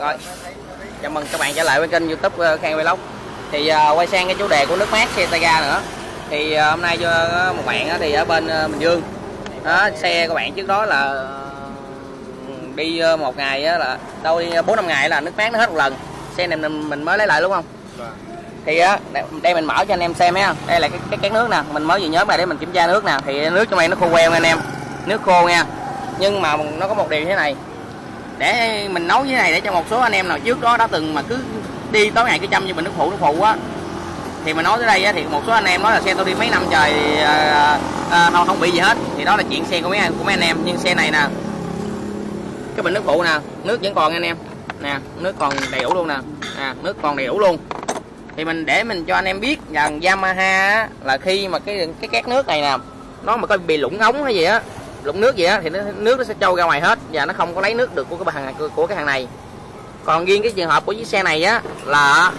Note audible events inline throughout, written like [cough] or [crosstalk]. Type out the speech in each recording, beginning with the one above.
rồi. Chào mừng các bạn trở lại với kênh youtube ờ, Khang Vlog. Thì uh, quay sang cái chủ đề của nước mát xe tay ga nữa. Thì uh, hôm nay cho một bạn uh, thì ở bên uh, Bình Dương. Đó, Xe của bạn trước đó là ừ, đi uh, một ngày uh, là đâu đi bốn năm ngày là nước mát nó hết một lần. Xe này mình, mình mới lấy lại đúng không? Thì uh, đây mình mở cho anh em xem ha Đây là cái, cái cán nước nè. Mình mới vừa nhớ này để mình kiểm tra nước nè. Thì nước trong đây nó khô queo nha anh em. Nước khô nha. Nhưng mà nó có một điều như thế này để mình nấu như này để cho một số anh em nào trước đó đã từng mà cứ đi tối ngày cứ chăm như bình nước phụ nước phụ á. Thì mình nói tới đây á, thì một số anh em nói là xe tôi đi mấy năm trời à, à, không không bị gì hết. Thì đó là chuyện xe của mấy của mấy anh em. Nhưng xe này nè cái bình nước phụ nè nước vẫn còn anh em. Nè nước còn đầy đủ luôn nè. À, nước còn đầy đủ luôn. Thì mình để mình cho anh em biết rằng Yamaha á, là khi mà cái cái két nước này nè nó mà có bị lủng ống hay gì á lũng nước gì á thì nó, nước nó sẽ trâu ra ngoài hết và nó không có lấy nước được của cái hàng của cái hàng này. Còn riêng cái trường hợp của chiếc xe này á là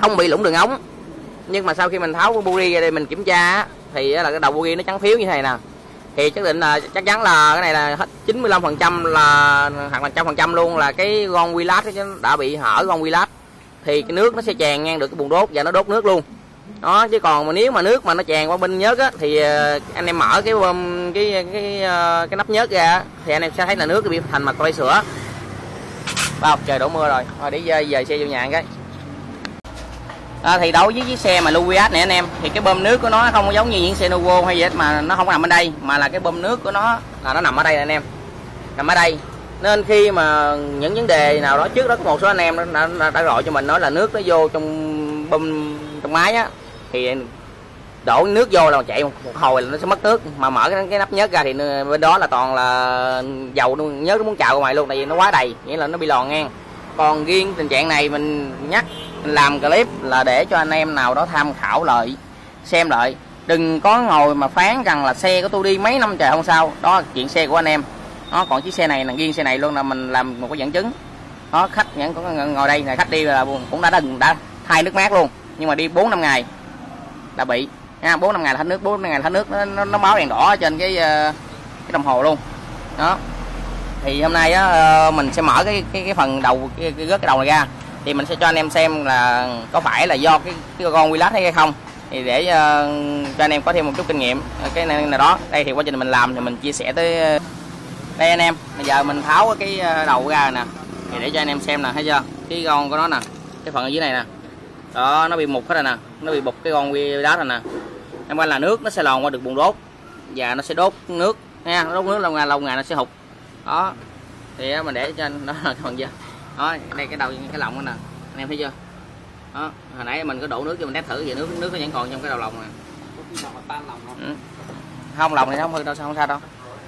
không bị lũng đường ống. Nhưng mà sau khi mình tháo cái buri ra đây mình kiểm tra á, thì là cái đầu buri nó trắng phiếu như thế này nè. Thì chắc định là chắc chắn là cái này là hết 95 phần trăm là hoặc là trăm phần trăm luôn là cái gon quy lát đã bị hở gon quy lát. Thì cái nước nó sẽ tràn ngang được cái buồng đốt và nó đốt nước luôn đó chứ còn mà nếu mà nước mà nó tràn qua bên nhớt á thì ờ, anh em mở cái bơm cái cái cái, cái nắp nhớt ra thì anh em sẽ thấy là nước bị thành mặt quay sữa. Bao trời đổ mưa rồi. Thôi để ờ, về, về xe vô nhà cái. À, thì đối với chiếc xe mà Luviat này anh em thì cái bơm nước của nó không có giống như những xe Novo hay gì hết mà nó không nằm ở đây mà là cái bơm nước của nó là nó nằm ở đây anh em. Nằm ở đây. Nên khi mà những vấn đề nào đó trước đó có một số anh em đã, đã, đã gọi cho mình nói là nước nó vô trong bơm trong máy á thì đổ nước vô là chạy một, hồi là nó sẽ mất nước. Mà mở cái, cái nắp nhớt ra thì bên đó là toàn là dầu nhớt nó muốn trào ra ngoài luôn tại vì nó quá đầy nghĩa là nó bị lòn ngang. Còn riêng tình trạng này mình nhắc mình làm clip là để cho anh em nào đó tham khảo lợi xem lợi đừng có ngồi mà phán rằng là xe của tôi đi mấy năm trời không sao. Đó là chuyện xe của anh em. Nó còn chiếc xe này là riêng xe này luôn là mình làm một cái dẫn chứng. Đó khách nhận có ngồi đây là khách đi là cũng đã đừng đã thay nước mát luôn nhưng mà đi 4 năm ngày là bị ha bốn năm ngày là hết nước bốn năm ngày là hết nước. Nó, nó, nó báo đèn đỏ trên cái ờ, cái đồng hồ luôn. Đó. Thì hôm nay á ờ, mình sẽ mở cái cái, cái phần đầu cái, cái, cái đầu này ra. Thì mình sẽ cho anh em xem là có phải là do cái cái con quy lát hay không. Thì để uh, cho anh em có thêm một chút kinh nghiệm cái này là đó. Đây thì quá trình mình làm thì mình chia sẻ tới đây anh em. Bây giờ mình tháo cái đầu ra nè. Thì để cho anh em xem nè thấy chưa? Cái con của nó nè cái phần ở dưới này nè đó nó bị mục hết rồi nè. Nó bị bục cái con quy đá rồi nè. Em quan là nước nó sẽ lòn qua được bùn đốt. Và nó sẽ đốt nước nha nó đốt nước lâu ngày lâu ngày nó sẽ hụt. Đó. Thì mình để cho anh [laughs] đó là còn chưa đó đây cái đầu cái lồng đó nè. Anh em thấy chưa? Đó hồi nãy mình có đổ nước cho mình test thử vậy nước nước nó vẫn còn trong cái đầu lồng nè. Ừ. không lòng này không hư đâu sao không sao đâu.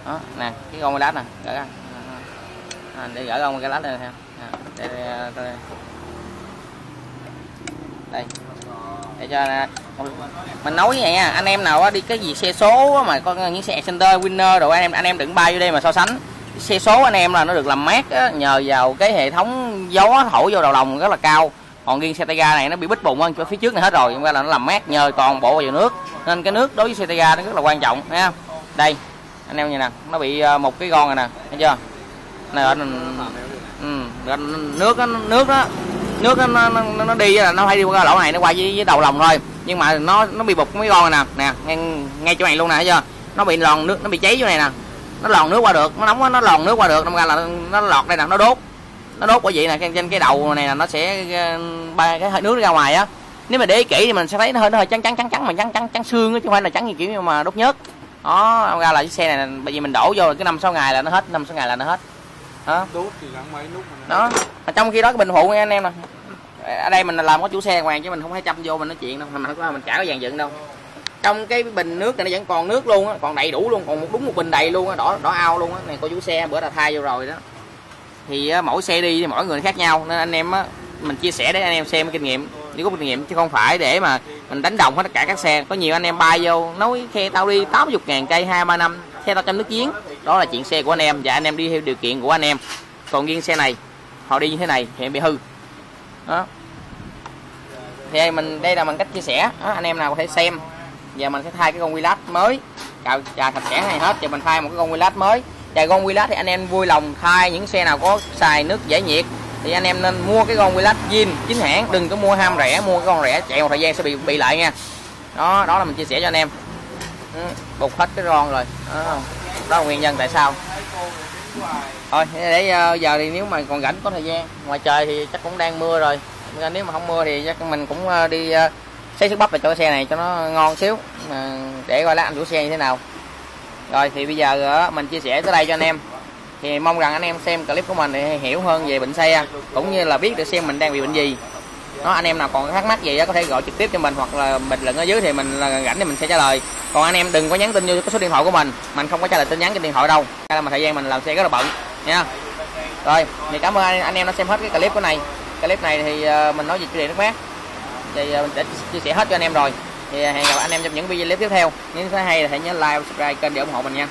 Đó nè cái con đá nè gỡ ra. À, à. để gỡ con cái lá lên ha. À, để, để, để, đây. Để cho mình nói vậy nha anh em nào đi cái gì xe số mà có những xe Center Winner rồi anh em anh em đừng bay vô đây mà so sánh. Xe số anh em là nó được làm mát á, nhờ vào cái hệ thống gió thổi vô đầu lòng rất là cao. Còn riêng xe tay ga này nó bị bít bụng hơn phía trước này hết rồi ra là nó làm mát nhờ toàn bộ vào nước. Nên cái nước đối với xe tay ga nó rất là quan trọng nha đây anh em nhìn nè nó bị ờ, một cái gòn này nè thấy chưa? Này ừ, nước đó, nước đó nước nó, nó, nó, nó đi là nó hay đi qua lỗ này nó qua với, với đầu lòng thôi. Nhưng mà nó nó bị bục mấy con này nè nè ngay, ngay chỗ này luôn nè thấy chưa? Nó bị lòn nước nó bị cháy chỗ này nè. Nó lòn nước qua được nó nóng quá nó lòn nước qua được đâm ra là nó lọt đây nè nó đốt. Nó đốt bởi vậy nè trên cái đầu này là nó sẽ ờ, ba cái hơi nước ra ngoài á. Nếu mà để kỹ thì mình sẽ thấy nó hơi nó hơi trắng trắng trắng trắng mà trắng trắng trắng xương chứ không phải là trắng như kiểu mà đốt nhớt. Đó ra là chiếc xe này bởi vì mình đổ vô cái năm sáu ngày là nó hết năm sáu ngày là nó hết. Đó. Đốt thì mấy lúc mà đó. mà trong khi đó cái bình phụ nha anh em nè ở đây mình làm có chủ xe hoàng chứ mình không phải chăm vô mình nói chuyện đâu. Mình không có mình chả có dàn dựng đâu. Trong cái bình nước này nó vẫn còn nước luôn á, còn đầy đủ luôn, còn một đúng một bình đầy luôn á, đỏ đỏ ao luôn á. Này, có chủ xe, bữa là thay vô rồi đó. Thì mỗi xe đi thì mỗi người khác nhau, nên anh em á, mình chia sẻ để anh em xem kinh nghiệm nếu có kinh nghiệm chứ không phải để mà mình đánh đồng hết tất cả các xe. Có nhiều anh em bay vô, nói, khe tao đi 80 ngàn cây hai ba năm xe tao trong nước chiến đó là chuyện xe của anh em và anh em đi theo điều kiện của anh em. Còn riêng xe này, họ đi như thế này thì bị hư đó. Thì mình đây là bằng cách chia sẻ. Đó, anh em nào có thể xem. Giờ mình sẽ thay cái con quy lát mới. Cào trà sạch sẽ này hết. Giờ mình thay một cái con quy lát mới. Và con quy lát thì anh em vui lòng thay những xe nào có xài nước giải nhiệt. Thì anh em nên mua cái con Willax zin chính hãng. Đừng có mua ham rẻ mua cái con rẻ chạy một thời gian sẽ bị bị lại nha. Đó đó là mình chia sẻ cho anh em. Ừ, bục hết cái ron rồi. Đó, đó là nguyên nhân tại sao thôi, để ờ, giờ thì nếu mà còn rảnh có thời gian, ngoài trời thì chắc cũng đang mưa rồi. Nếu mà không mưa thì chắc mình cũng ờ, đi xây xấy sức bắp vào cho cái xe này cho nó ngon xíu mà để coi lát anh chủ xe như thế nào. Rồi, thì bây giờ mình chia sẻ tới đây cho anh em. Thì mong rằng anh em xem clip của mình để hiểu hơn về bệnh xe, cũng như là biết được xem mình đang bị bệnh gì. Đó, anh em nào còn thắc mắc gì đó có thể gọi trực tiếp cho mình, hoặc là bình luận ở dưới thì mình là rảnh thì mình sẽ trả lời còn anh em đừng có nhắn tin vô cái số điện thoại của mình. Mình không có trả lời tin nhắn trên điện thoại đâu. Hay là mà thời gian mình làm xe rất là bận, nha. Rồi, thì cảm ơn anh em đã xem hết cái clip của này. Clip này thì ờ, mình nói về chủ đề nước mát. Thì ờ, mình đã chia sẻ hết cho anh em rồi. Thì ờ, hẹn gặp anh em trong những video clip tiếp theo. Nếu thấy hay thì hãy nhớ like subscribe kênh để ủng hộ mình nha.